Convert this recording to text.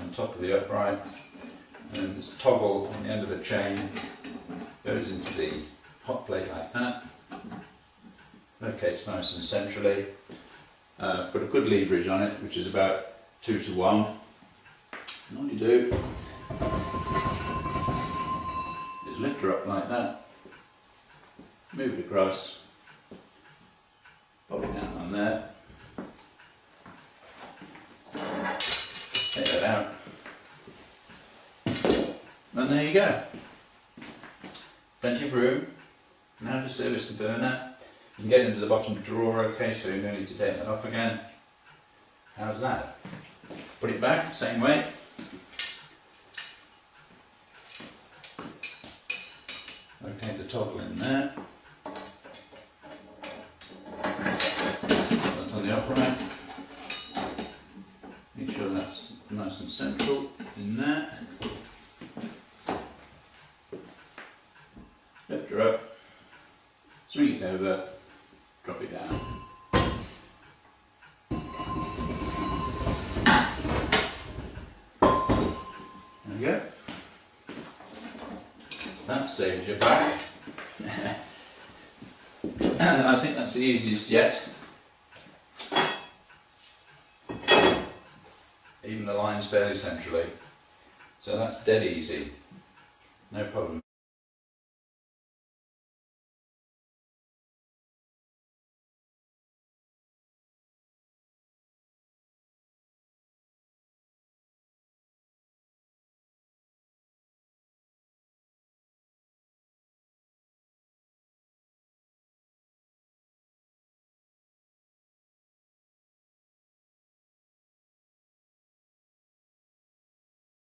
on top of the upright, and this toggle on the end of the chain goes into the hot plate like that. Locates nice and centrally. Uh, put a good leverage on it, which is about two to one. And all you do is lift her up like that, move it across, pop it down on there, take that out, and there you go. Plenty of room. Now to service the burner. You can get into the bottom drawer okay, so you don't need to take that off again. How's that? Put it back, same way. Okay, the toggle in there. Put that on the upright. Nice and central in there. Lift her up, swing it over, drop it down. There we go. That saves your back. I think that's the easiest yet. Even the line's fairly centrally. So that's dead easy. No problem